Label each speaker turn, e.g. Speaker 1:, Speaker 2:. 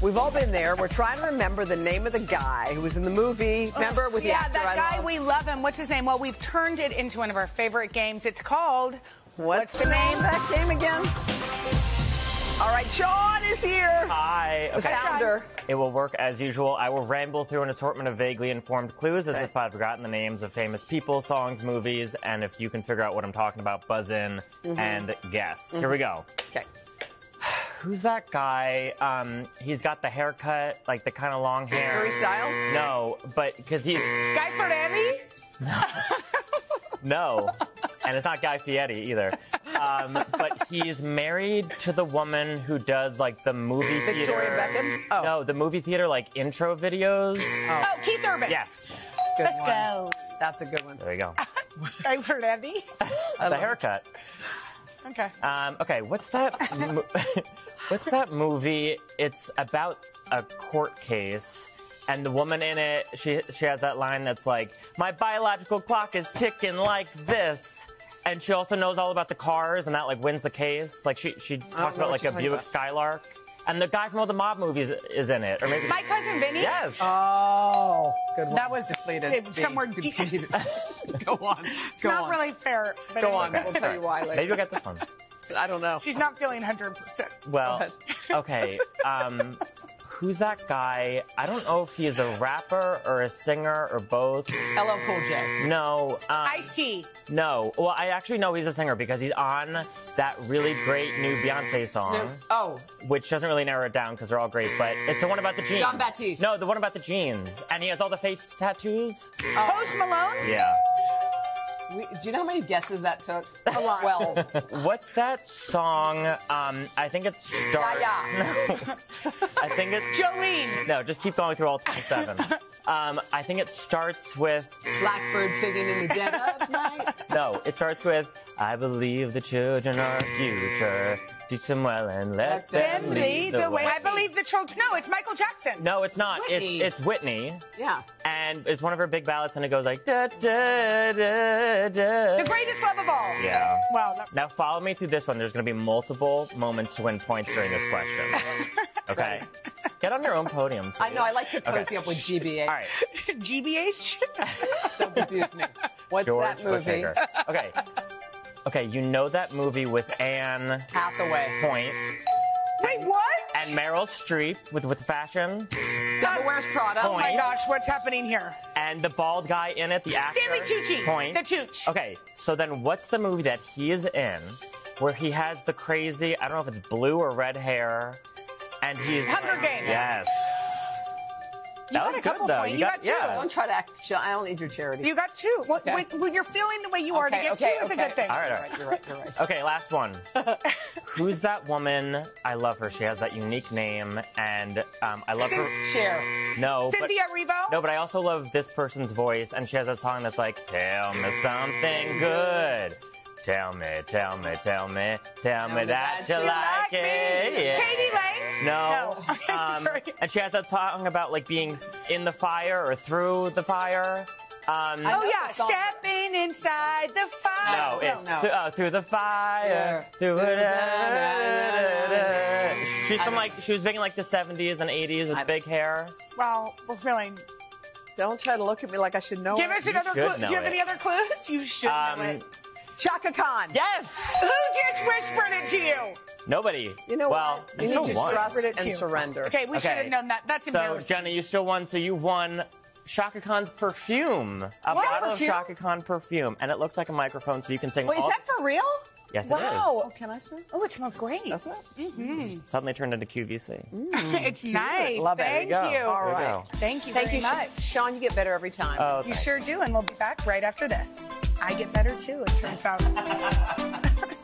Speaker 1: We've all been there. We're trying to remember the name of the guy who was in the movie. Remember with the
Speaker 2: yeah,
Speaker 1: actor
Speaker 2: that
Speaker 1: I
Speaker 2: guy,
Speaker 1: love?
Speaker 2: we love him. What's his name? Well, we've turned it into one of our favorite games. It's called
Speaker 1: What's, the name of that game again? All right, Sean is here.
Speaker 3: Hi.
Speaker 1: The founder.
Speaker 3: It will work as usual. I will ramble through an assortment of vaguely informed clues as if I've forgotten the names of famous people, songs, movies, and if you can figure out what I'm talking about, buzz in mm-hmm. and guess. Here we mm-hmm. go.
Speaker 1: Okay.
Speaker 3: Who's that guy? Um, he's got the haircut, like the kind of long hair.
Speaker 1: Harry Styles?
Speaker 3: No, but because he's
Speaker 2: Guy Fieri.
Speaker 3: no, no, and it's not Guy Fieri either. Um, but he's married to the woman who does like the movie
Speaker 1: Victoria
Speaker 3: theater.
Speaker 1: Beckham? Oh.
Speaker 3: No, the movie theater like intro videos.
Speaker 2: Oh, Keith Urban.
Speaker 3: Yes.
Speaker 1: Good
Speaker 2: Let's
Speaker 1: one.
Speaker 2: go.
Speaker 1: That's a good one.
Speaker 3: There you go.
Speaker 2: Guy Fieri.
Speaker 3: the haircut.
Speaker 2: Okay.
Speaker 3: Um, okay, what's that? mo- what's that movie? It's about a court case, and the woman in it, she she has that line that's like, "My biological clock is ticking like this." And she also knows all about the cars, and that like wins the case. Like she she talks
Speaker 1: know
Speaker 3: about
Speaker 1: what
Speaker 3: like
Speaker 1: you're
Speaker 3: a
Speaker 1: talking
Speaker 3: Buick Skylark, and the guy from all the mob movies is in it, or maybe
Speaker 2: My cousin Vinny.
Speaker 3: yes.
Speaker 1: Oh, good one.
Speaker 2: That was
Speaker 1: depleted.
Speaker 2: it- somewhere
Speaker 1: Being
Speaker 2: deep.
Speaker 1: depleted. Go on.
Speaker 2: It's
Speaker 1: Go
Speaker 2: not
Speaker 1: on.
Speaker 2: really fair. But
Speaker 1: Go on.
Speaker 2: anyway,
Speaker 1: We'll tell you why later.
Speaker 3: maybe you'll get this one.
Speaker 1: I don't know.
Speaker 2: She's not feeling 100%.
Speaker 3: Well, okay. Um, who's that guy? I don't know if he's a rapper or a singer or both.
Speaker 1: LL Cool J.
Speaker 3: No. Um,
Speaker 2: Ice T.
Speaker 3: No. Well, I actually know he's a singer because he's on that really great new Beyonce song,
Speaker 1: Oh,
Speaker 3: which doesn't really narrow it down because they're all great, but it's the one about the jeans.
Speaker 1: Jean Baptiste.
Speaker 3: No, the one about the jeans. And he has all the face tattoos.
Speaker 2: Post Malone.
Speaker 3: Yeah.
Speaker 1: We, do you know how many guesses that took? A lot. Twelve.
Speaker 3: What's that song? Um, I think it starts.
Speaker 1: Yeah,
Speaker 3: No. I think it.
Speaker 2: Jolene.
Speaker 3: No, just keep going through all 27. Um, I think it starts with.
Speaker 1: Blackbird singing in the dead of night.
Speaker 3: No, it starts with I believe the children are our future. Teach them well and let them,
Speaker 2: Them lead the way. I believe the children. No, it's Michael Jackson.
Speaker 3: No, it's not.
Speaker 1: Whitney.
Speaker 3: It's it's Whitney,
Speaker 1: Yeah.
Speaker 3: and it's one of her big ballads, and it goes like da da da da.
Speaker 2: The greatest love of all.
Speaker 3: Yeah.
Speaker 2: Well, that-
Speaker 3: Now follow me through this one. There's going to be multiple moments to win points during this question. Okay. Get on your own podium.
Speaker 1: I know. I like to
Speaker 3: Okay.
Speaker 1: cozy up with GBA.
Speaker 3: All right.
Speaker 2: GBH.
Speaker 1: Don't confuse me. What's
Speaker 3: George
Speaker 1: that movie?
Speaker 3: Okay. Okay, you know that movie with Anne
Speaker 1: Hathaway.
Speaker 3: Point
Speaker 2: Wait, what?
Speaker 3: and Meryl Streep with with fashion
Speaker 1: Devil Wears Prada.
Speaker 2: Oh my gosh, what's happening here?
Speaker 3: and the bald guy in it, the actor.
Speaker 2: Stanley Tucci.
Speaker 3: Point.
Speaker 2: The Tooch.
Speaker 3: Okay, so then what's the movie that he is in where he has the crazy, I don't know if it's blue or red hair, and he's.
Speaker 2: Hunger Games.
Speaker 3: Yes.
Speaker 2: You
Speaker 3: that
Speaker 2: got
Speaker 3: was
Speaker 2: a
Speaker 3: good, though.
Speaker 2: points.
Speaker 3: You
Speaker 2: You
Speaker 3: got-
Speaker 2: got two.
Speaker 3: yeah.
Speaker 1: Don't try to act. I don't need your charity.
Speaker 2: You got two. Well,
Speaker 1: Okay.
Speaker 2: when, when you're feeling the way you are, to get two is a good thing.
Speaker 3: All right, all
Speaker 1: right.
Speaker 3: right.
Speaker 1: You're right. You're right.
Speaker 3: Okay, last one. Who's that woman? I love her. She has that unique name, and um, I love her.
Speaker 1: Cher.
Speaker 3: No,
Speaker 2: Cynthia
Speaker 3: but,
Speaker 2: Erivo.
Speaker 3: no, but I also love this person's voice, and she has that song that's like, "Tell me something good." Tell me, tell me, tell me, tell me that you like it. Yeah.
Speaker 2: k.d. lang.
Speaker 3: No.
Speaker 2: No.
Speaker 3: Um,
Speaker 2: Sorry.
Speaker 3: and she has a song about like being in the fire or through the fire. Um,
Speaker 2: Oh yeah, stepping inside the fire.
Speaker 3: no, it's
Speaker 1: no.
Speaker 3: Through, uh, through the fire,
Speaker 1: Yeah.
Speaker 3: through it. She's from like she was big in like the 70s and 80s with
Speaker 1: I-
Speaker 3: big hair.
Speaker 2: Well, we're feeling.
Speaker 1: Don't try to look at me like I should know.
Speaker 2: Give
Speaker 1: it.
Speaker 2: us another
Speaker 3: should
Speaker 2: clue.
Speaker 3: know
Speaker 2: Do you have
Speaker 3: it.
Speaker 2: any other clues? You should
Speaker 3: Um,
Speaker 2: know it.
Speaker 1: Chaka Khan.
Speaker 3: Yes.
Speaker 2: Who just whispered it to you?
Speaker 3: Nobody.
Speaker 1: You know
Speaker 3: well,
Speaker 1: what?
Speaker 3: you
Speaker 1: You
Speaker 3: still
Speaker 1: need to
Speaker 3: won.
Speaker 1: trust
Speaker 2: Whispered it
Speaker 1: and
Speaker 2: you.
Speaker 1: surrender.
Speaker 2: Okay, we should have known that. That's
Speaker 3: So,
Speaker 2: embarrassing.
Speaker 3: Jenna, you still won. So you won Chaka Khan's perfume, a
Speaker 1: What?
Speaker 3: bottle
Speaker 1: Perfume?
Speaker 3: of Shaka Khan perfume, and it looks like a microphone, so you can sing.
Speaker 1: Wait, is that for real?
Speaker 3: Yes, it is.
Speaker 1: wow. Oh, can I smell?
Speaker 2: oh, it smells great.
Speaker 1: Does it? Mm-hmm.
Speaker 3: Suddenly turned into QVC. Mm.
Speaker 2: it's nice.
Speaker 1: Love it. There
Speaker 2: Thank
Speaker 3: you go.
Speaker 2: you.
Speaker 3: All
Speaker 1: There you go.
Speaker 2: Thank you
Speaker 1: Thank
Speaker 2: very
Speaker 1: you,
Speaker 2: much.
Speaker 1: Sean. You get better every time.
Speaker 3: Oh,
Speaker 2: You
Speaker 3: thanks.
Speaker 2: sure do, and we'll be back right after this. I get better too, it turns out.